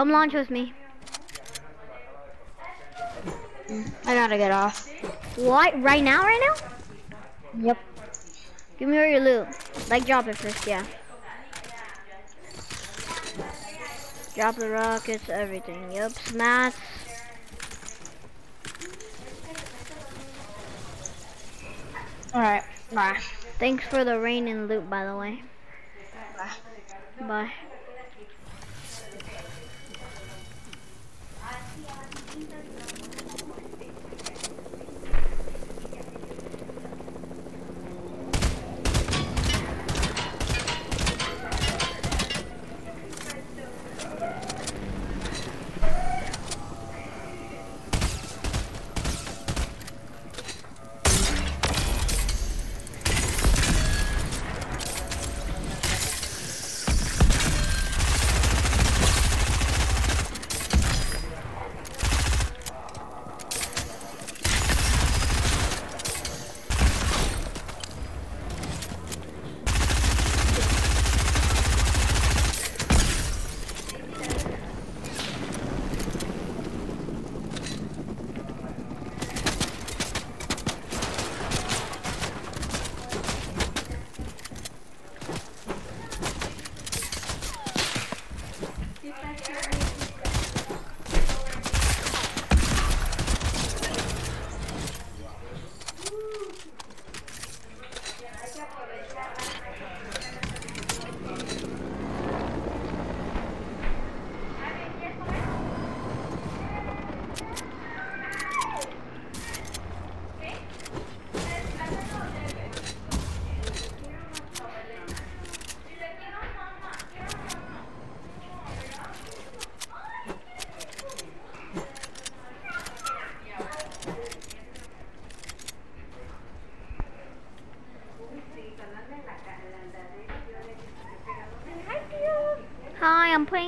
Come launch with me. I gotta get off. What? Right now? Right now? Yep. Give me all your loot. Like drop it first, yeah. Drop the rockets, everything. Yep, smats. Alright, bye. Thanks for the rain and loot, by the way. Bye. Bye.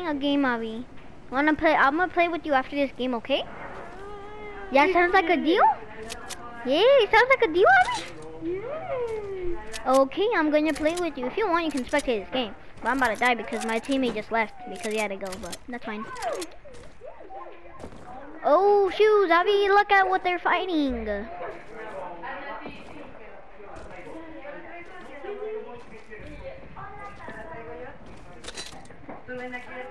Playing a game, Avi. Wanna play? I'm gonna play with you after this game, okay? Yeah, sounds like a deal. Yeah, sounds like a deal, Avi. Okay, I'm gonna play with you. If you want, you can spectate this game. But I'm about to die because my teammate just left because he had to go. But that's fine. Oh, shoes, Avi! Look at what they're fighting. Tú no hay nada que ver,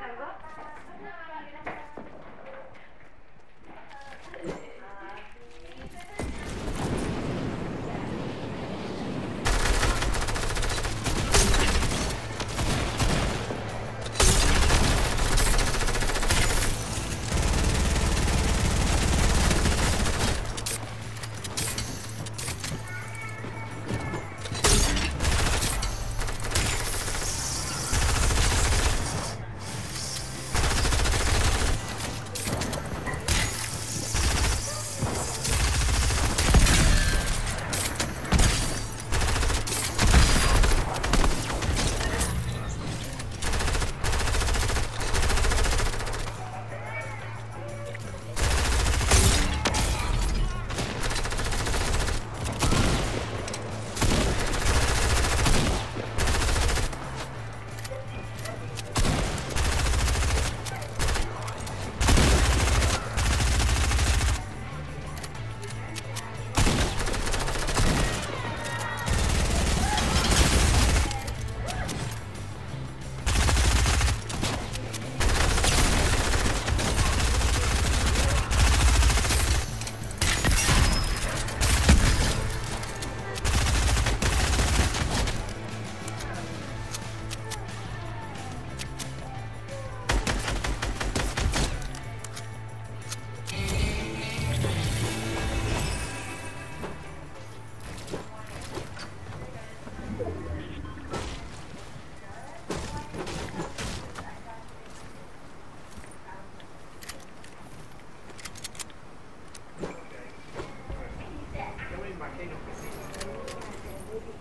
que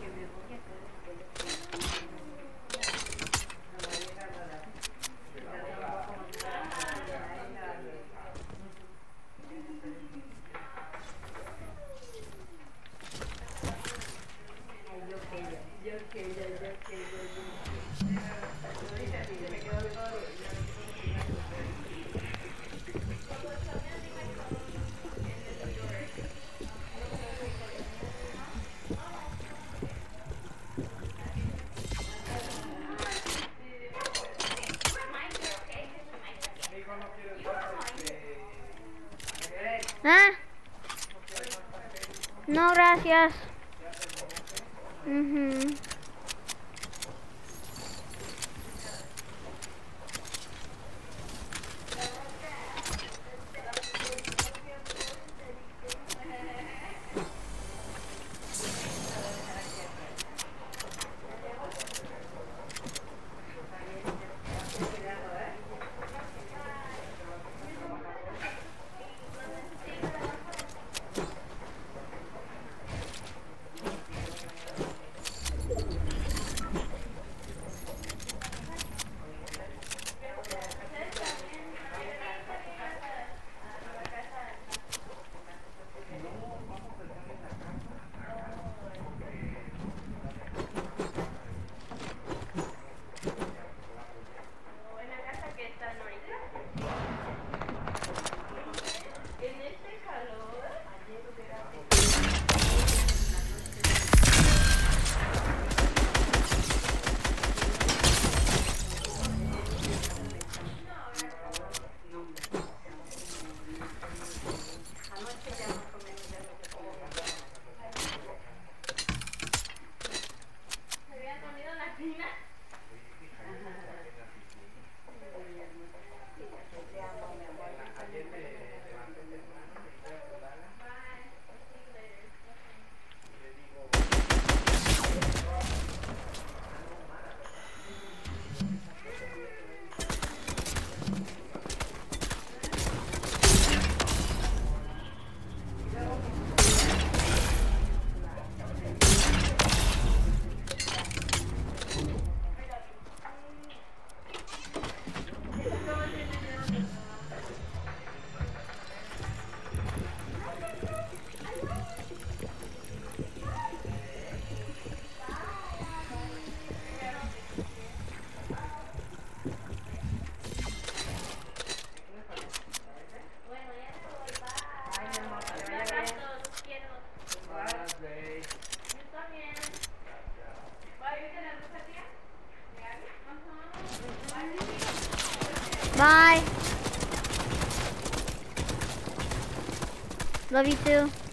me voy a quedar. Ah. No, gracias. Uh -huh. Bye. Love you too.